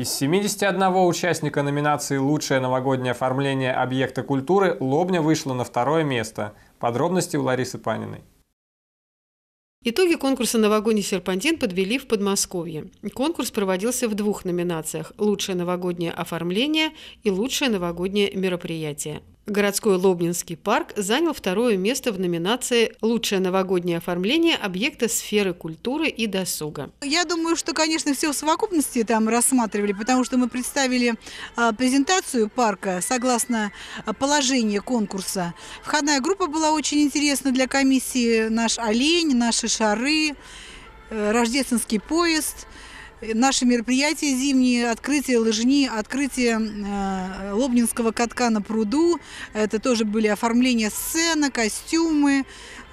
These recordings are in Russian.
Из 71 участника номинации «Лучшее новогоднее оформление объекта культуры» Лобня вышла на второе место. Подробности у Ларисы Паниной. Итоги конкурса «Новогодний серпантин» подвели в Подмосковье. Конкурс проводился в двух номинациях – «Лучшее новогоднее оформление» и «Лучшее новогоднее мероприятие». Городской Лобнинский парк занял второе место в номинации «Лучшее новогоднее оформление объекта сферы культуры и досуга». Я думаю, что, конечно, все в совокупности там рассматривали, потому что мы представили а, презентацию парка согласно а, положению конкурса. Входная группа была очень интересна для комиссии. Наш олень, наши шары, э, рождественский поезд – наши мероприятия зимние, открытие лыжни, открытие э, Лобнинского катка на пруду, это тоже были оформления сцены, костюмы.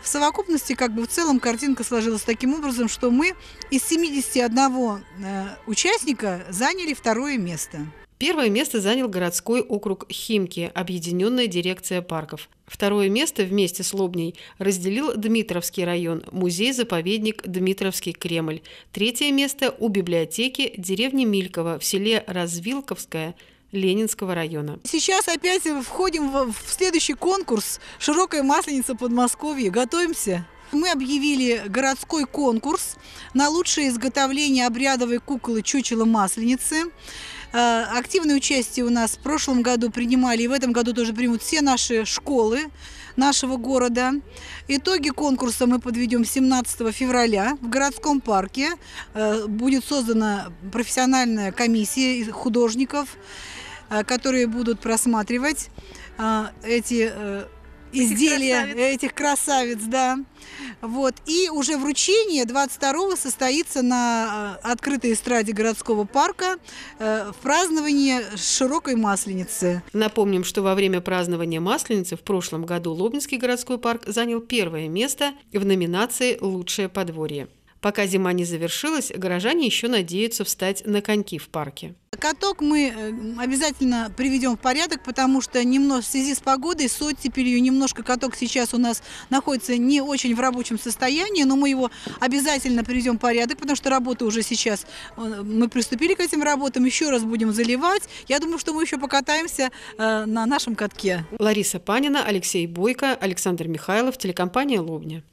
В совокупности, как бы в целом, картинка сложилась таким образом, что мы из 71 э, участника заняли второе место. Первое место занял городской округ Химки, объединенная дирекция парков. Второе место вместе с Лобней разделил Дмитровский район, музей-заповедник Дмитровский Кремль. Третье место у библиотеки деревни Мильково в селе Развилковское Ленинского района. Сейчас опять входим в следующий конкурс «Широкая масленица Подмосковья». Готовимся? Мы объявили городской конкурс на лучшее изготовление обрядовой куклы чучела масленицы. Э, активное участие у нас в прошлом году принимали, и в этом году тоже примут все наши школы нашего города. Итоги конкурса мы подведем 17 февраля в городском парке. Э, будет создана профессиональная комиссия художников, э, которые будут просматривать эти изделия этих красавиц. этих красавиц, да. Вот. И уже вручение 22-го состоится на э, открытой эстраде городского парка э, в праздновании широкой масленицы. Напомним, что во время празднования масленицы в прошлом году Лобнинский городской парк занял первое место в номинации «Лучшее подворье». Пока зима не завершилась, горожане еще надеются встать на коньки в парке. Каток мы э, обязательно приведем в порядок, потому что немного в связи с погодой, с оттепелью, немножко каток сейчас у нас находится не очень в рабочем состоянии, но мы его обязательно приведем в порядок, потому что работа уже сейчас, э, мы приступили к этим работам, еще раз будем заливать. Я думаю, что мы еще покатаемся э, на нашем катке. Лариса Панина, Алексей Бойко, Александр Михайлов, телекомпания «Лобня».